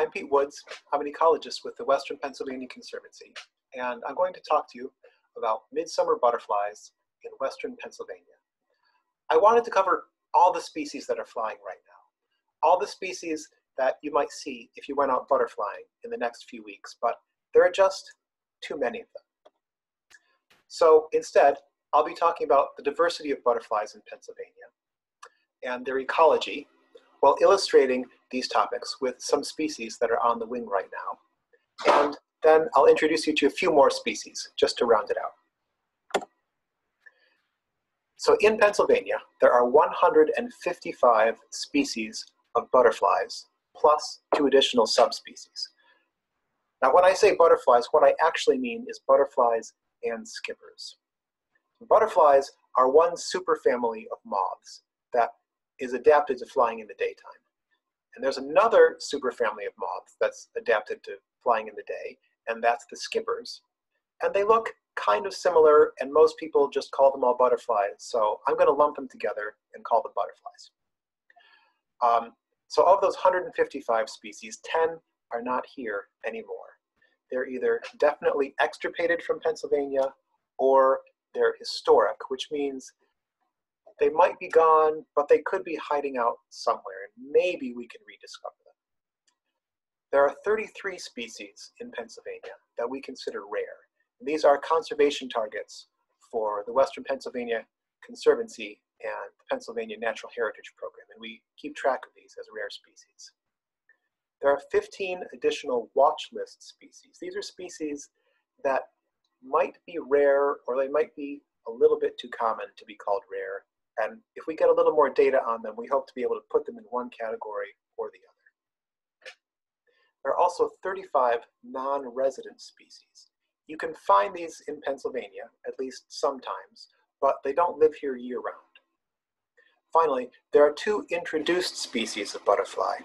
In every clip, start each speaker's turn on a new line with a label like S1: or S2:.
S1: I'm Pete Woods. I'm an ecologist with the Western Pennsylvania Conservancy, and I'm going to talk to you about midsummer butterflies in Western Pennsylvania. I wanted to cover all the species that are flying right now, all the species that you might see if you went out butterflying in the next few weeks, but there are just too many of them. So instead, I'll be talking about the diversity of butterflies in Pennsylvania and their ecology while illustrating these topics with some species that are on the wing right now. And then I'll introduce you to a few more species just to round it out. So in Pennsylvania, there are 155 species of butterflies plus two additional subspecies. Now when I say butterflies, what I actually mean is butterflies and skippers. Butterflies are one superfamily of moths that is adapted to flying in the daytime. And there's another superfamily of moths that's adapted to flying in the day, and that's the skippers. And they look kind of similar, and most people just call them all butterflies. So I'm going to lump them together and call them butterflies. Um, so of those 155 species, 10 are not here anymore. They're either definitely extirpated from Pennsylvania or they're historic, which means they might be gone, but they could be hiding out somewhere, and maybe we can rediscover them. There are 33 species in Pennsylvania that we consider rare. And these are conservation targets for the Western Pennsylvania Conservancy and the Pennsylvania Natural Heritage Program, and we keep track of these as rare species. There are 15 additional watch list species. These are species that might be rare or they might be a little bit too common to be called rare, and if we get a little more data on them, we hope to be able to put them in one category or the other. There are also 35 non-resident species. You can find these in Pennsylvania, at least sometimes, but they don't live here year-round. Finally, there are two introduced species of butterfly.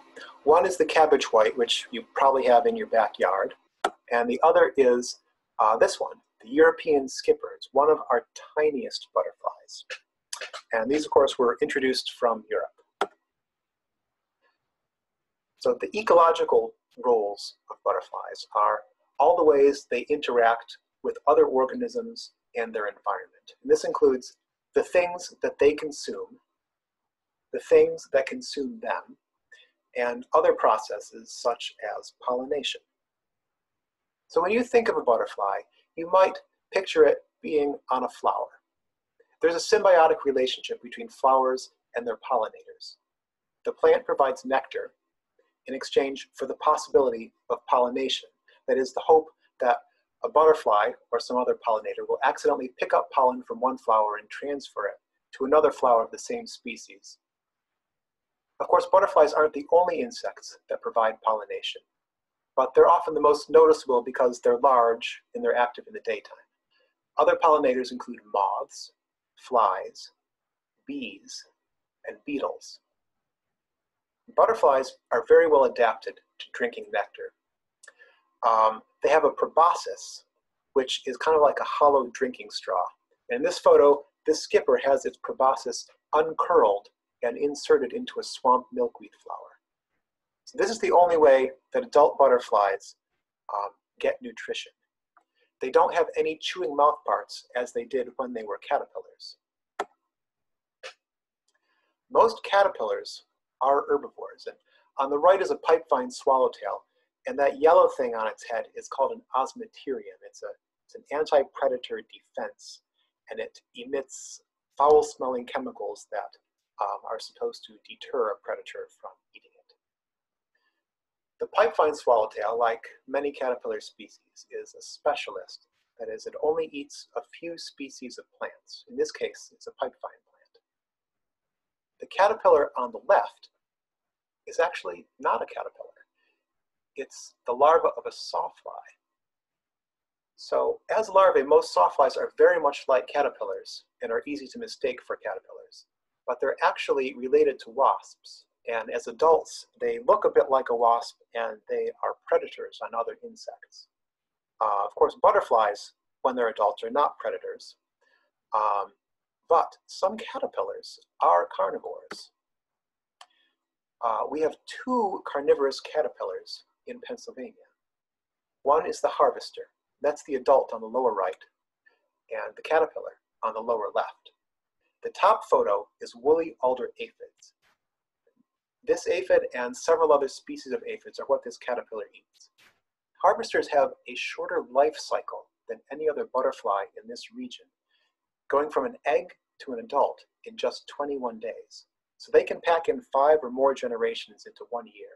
S1: One is the cabbage white, which you probably have in your backyard, and the other is uh, this one, the European skippers, one of our tiniest butterflies. And these, of course, were introduced from Europe. So the ecological roles of butterflies are all the ways they interact with other organisms and their environment. And this includes the things that they consume, the things that consume them, and other processes such as pollination. So when you think of a butterfly, you might picture it being on a flower. There's a symbiotic relationship between flowers and their pollinators. The plant provides nectar in exchange for the possibility of pollination. That is the hope that a butterfly or some other pollinator will accidentally pick up pollen from one flower and transfer it to another flower of the same species. Of course, butterflies aren't the only insects that provide pollination, but they're often the most noticeable because they're large and they're active in the daytime. Other pollinators include moths, flies, bees, and beetles. Butterflies are very well adapted to drinking nectar. Um, they have a proboscis, which is kind of like a hollow drinking straw. In this photo, this skipper has its proboscis uncurled and inserted into a swamp milkweed flower. So this is the only way that adult butterflies um, get nutrition. They don't have any chewing mouthparts as they did when they were caterpillars. Most caterpillars are herbivores. And on the right is a pipevine swallowtail. And that yellow thing on its head is called an osmeterium. It's, a, it's an anti-predator defense. And it emits foul-smelling chemicals that um, are supposed to deter a predator from eating. The pipevine swallowtail, like many caterpillar species, is a specialist. That is, it only eats a few species of plants. In this case, it's a pipevine plant. The caterpillar on the left is actually not a caterpillar. It's the larva of a sawfly. So as larvae, most sawflies are very much like caterpillars and are easy to mistake for caterpillars, but they're actually related to wasps. And as adults, they look a bit like a wasp and they are predators on other insects. Uh, of course, butterflies, when they're adults, are not predators. Um, but some caterpillars are carnivores. Uh, we have two carnivorous caterpillars in Pennsylvania. One is the harvester, that's the adult on the lower right, and the caterpillar on the lower left. The top photo is woolly alder aphids. This aphid and several other species of aphids are what this caterpillar eats. Harvesters have a shorter life cycle than any other butterfly in this region, going from an egg to an adult in just 21 days. So they can pack in five or more generations into one year.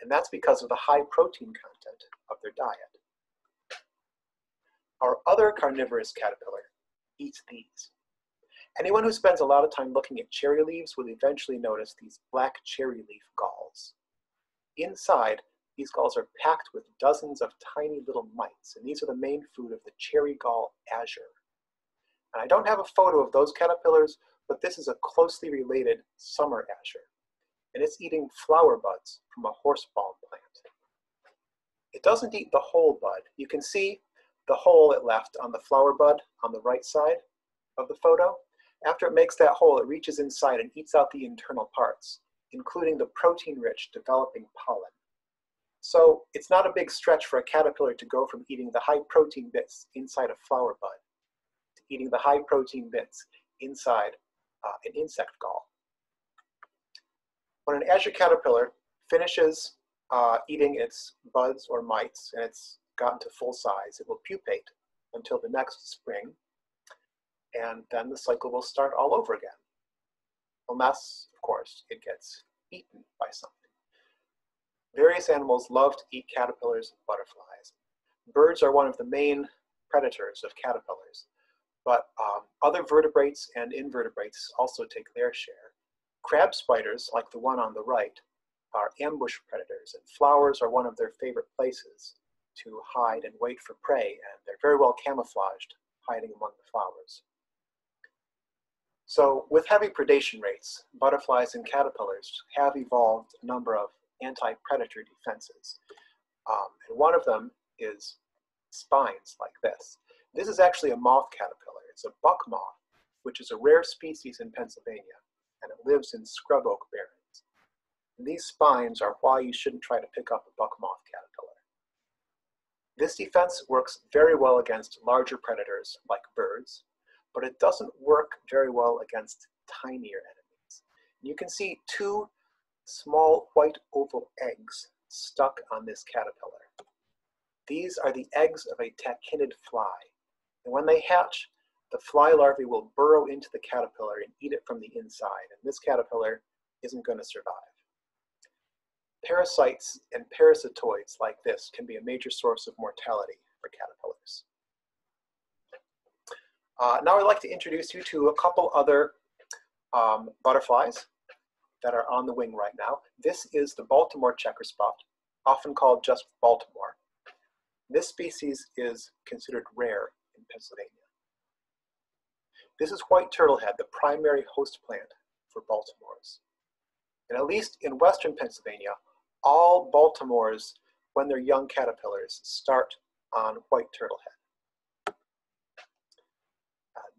S1: And that's because of the high protein content of their diet. Our other carnivorous caterpillar eats these. Anyone who spends a lot of time looking at cherry leaves will eventually notice these black cherry leaf galls. Inside, these galls are packed with dozens of tiny little mites, and these are the main food of the cherry gall azure. And I don't have a photo of those caterpillars, but this is a closely related summer azure, and it's eating flower buds from a horsebalm plant. It doesn't eat the whole bud. You can see the hole it left on the flower bud on the right side of the photo. After it makes that hole, it reaches inside and eats out the internal parts, including the protein-rich developing pollen. So it's not a big stretch for a caterpillar to go from eating the high protein bits inside a flower bud to eating the high protein bits inside uh, an insect gall. When an azure caterpillar finishes uh, eating its buds or mites and it's gotten to full size, it will pupate until the next spring and then the cycle will start all over again. Unless, of course, it gets eaten by something. Various animals love to eat caterpillars and butterflies. Birds are one of the main predators of caterpillars, but um, other vertebrates and invertebrates also take their share. Crab spiders, like the one on the right, are ambush predators, and flowers are one of their favorite places to hide and wait for prey, and they're very well camouflaged, hiding among the flowers. So with heavy predation rates, butterflies and caterpillars have evolved a number of anti-predator defenses. Um, and one of them is spines like this. This is actually a moth caterpillar. It's a buck moth, which is a rare species in Pennsylvania, and it lives in scrub oak barrens. And these spines are why you shouldn't try to pick up a buck moth caterpillar. This defense works very well against larger predators like birds, but it doesn't work very well against tinier enemies. You can see two small white oval eggs stuck on this caterpillar. These are the eggs of a tachinid fly. And when they hatch, the fly larvae will burrow into the caterpillar and eat it from the inside. And this caterpillar isn't going to survive. Parasites and parasitoids like this can be a major source of mortality for caterpillars. Uh, now I'd like to introduce you to a couple other um, butterflies that are on the wing right now. This is the Baltimore checker spot, often called just Baltimore. This species is considered rare in Pennsylvania. This is white turtlehead, the primary host plant for Baltimores. And at least in western Pennsylvania, all Baltimores, when they're young caterpillars, start on white turtlehead.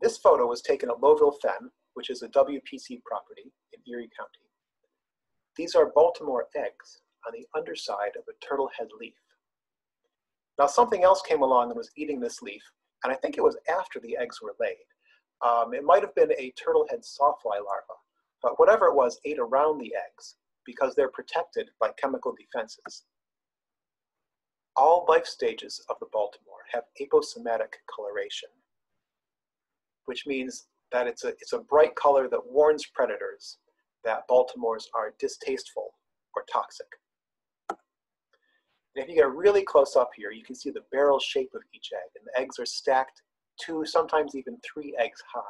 S1: This photo was taken at Lowville Fen, which is a WPC property in Erie County. These are Baltimore eggs on the underside of a turtlehead leaf. Now something else came along and was eating this leaf, and I think it was after the eggs were laid. Um, it might have been a turtlehead sawfly larva, but whatever it was ate around the eggs because they're protected by chemical defenses. All life stages of the Baltimore have aposematic coloration which means that it's a, it's a bright color that warns predators that Baltimores are distasteful or toxic. And if you get really close up here, you can see the barrel shape of each egg, and the eggs are stacked two, sometimes even three eggs high.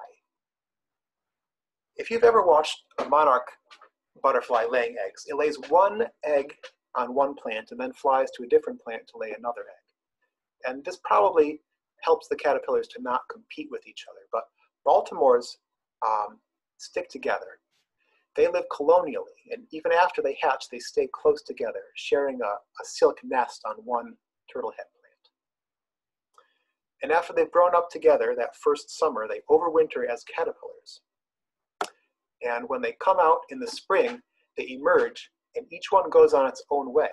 S1: If you've ever watched a monarch butterfly laying eggs, it lays one egg on one plant and then flies to a different plant to lay another egg. And this probably helps the caterpillars to not compete with each other. But Baltimores um, stick together. They live colonially, and even after they hatch, they stay close together, sharing a, a silk nest on one turtlehead plant. And after they've grown up together that first summer, they overwinter as caterpillars. And when they come out in the spring, they emerge, and each one goes on its own way.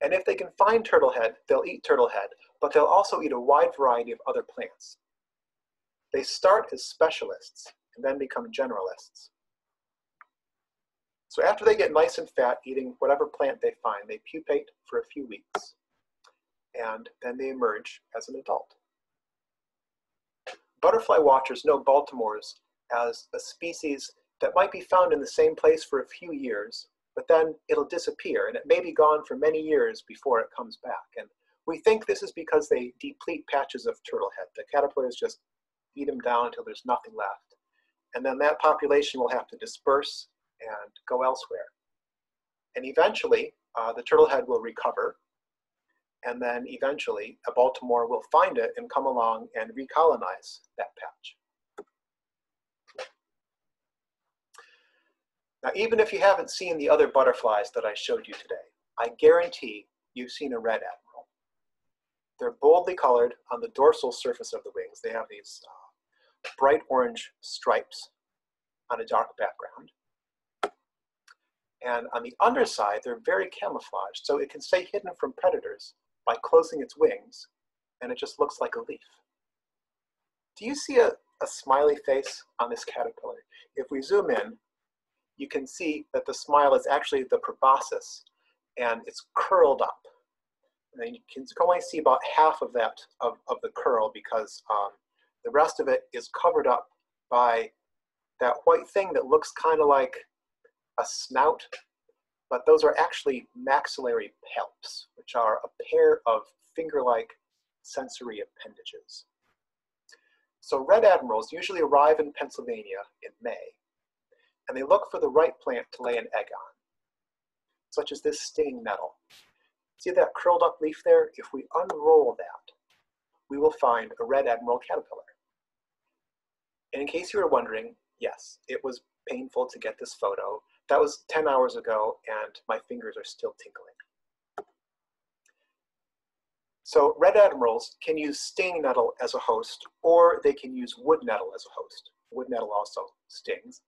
S1: And if they can find turtlehead, they'll eat turtlehead, but they'll also eat a wide variety of other plants. They start as specialists and then become generalists. So after they get nice and fat eating whatever plant they find, they pupate for a few weeks, and then they emerge as an adult. Butterfly watchers know Baltimore's as a species that might be found in the same place for a few years, but then it'll disappear and it may be gone for many years before it comes back. And we think this is because they deplete patches of turtlehead. The caterpillars just eat them down until there's nothing left. And then that population will have to disperse and go elsewhere. And eventually, uh, the turtlehead will recover. And then eventually, a Baltimore will find it and come along and recolonize that patch. Now, even if you haven't seen the other butterflies that I showed you today, I guarantee you've seen a red admiral. They're boldly colored on the dorsal surface of the wings. They have these uh, bright orange stripes on a dark background. And on the underside, they're very camouflaged, so it can stay hidden from predators by closing its wings, and it just looks like a leaf. Do you see a, a smiley face on this caterpillar? If we zoom in, you can see that the smile is actually the proboscis and it's curled up. And you can only see about half of that, of, of the curl because um, the rest of it is covered up by that white thing that looks kind of like a snout, but those are actually maxillary palps, which are a pair of finger-like sensory appendages. So red admirals usually arrive in Pennsylvania in May, and they look for the right plant to lay an egg on, such as this stinging nettle. See that curled up leaf there? If we unroll that, we will find a red admiral caterpillar. And in case you were wondering, yes, it was painful to get this photo. That was 10 hours ago and my fingers are still tingling. So red admirals can use stinging nettle as a host or they can use wood nettle as a host. Wood nettle also stings.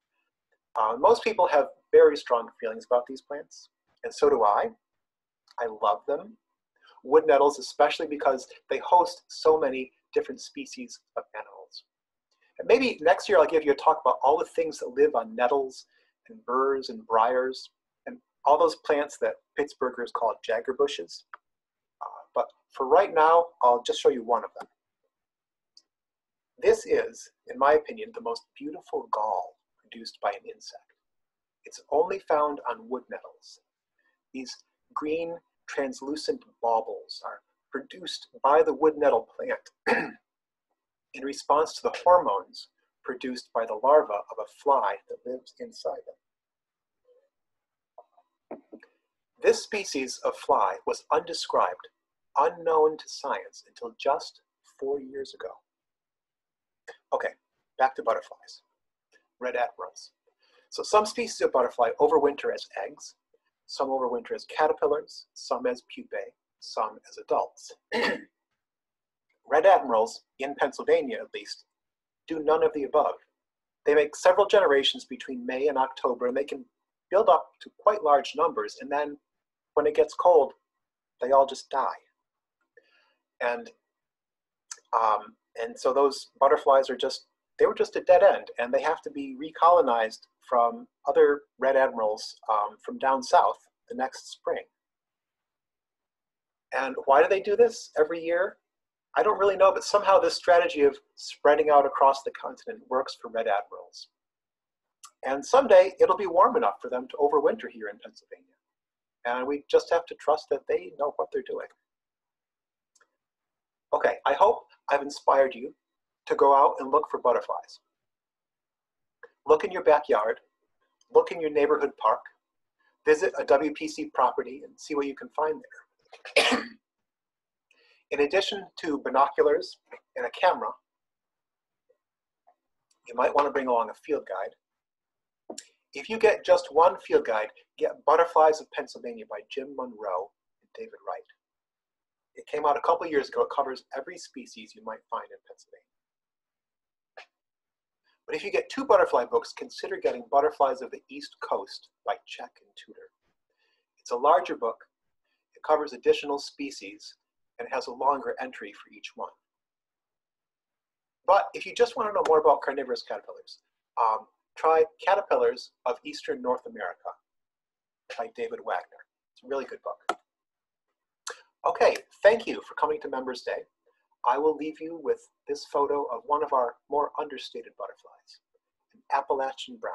S1: Uh, most people have very strong feelings about these plants, and so do I. I love them. Wood nettles, especially because they host so many different species of animals. And maybe next year I'll give you a talk about all the things that live on nettles and burrs and briars and all those plants that Pittsburghers call jagger bushes. Uh, but for right now, I'll just show you one of them. This is, in my opinion, the most beautiful gall produced by an insect. It's only found on wood nettles. These green translucent baubles are produced by the wood nettle plant in response to the hormones produced by the larva of a fly that lives inside them. This species of fly was undescribed, unknown to science until just four years ago. Okay, back to butterflies red admirals. So some species of butterfly overwinter as eggs, some overwinter as caterpillars, some as pupae, some as adults. red admirals, in Pennsylvania at least, do none of the above. They make several generations between May and October, and they can build up to quite large numbers, and then when it gets cold, they all just die. And um, and so those butterflies are just they were just a dead end and they have to be recolonized from other red admirals um, from down south the next spring. And why do they do this every year? I don't really know, but somehow this strategy of spreading out across the continent works for red admirals. And someday it'll be warm enough for them to overwinter here in Pennsylvania. And we just have to trust that they know what they're doing. Okay, I hope I've inspired you to go out and look for butterflies. Look in your backyard, look in your neighborhood park, visit a WPC property and see what you can find there. in addition to binoculars and a camera, you might want to bring along a field guide. If you get just one field guide, get Butterflies of Pennsylvania by Jim Monroe and David Wright. It came out a couple years ago. It covers every species you might find in Pennsylvania. But if you get two butterfly books, consider getting Butterflies of the East Coast by Cech and Tudor. It's a larger book. It covers additional species and has a longer entry for each one. But if you just want to know more about carnivorous caterpillars, um, try Caterpillars of Eastern North America by David Wagner. It's a really good book. Okay, thank you for coming to Members Day. I will leave you with this photo of one of our more understated butterflies, an Appalachian brown.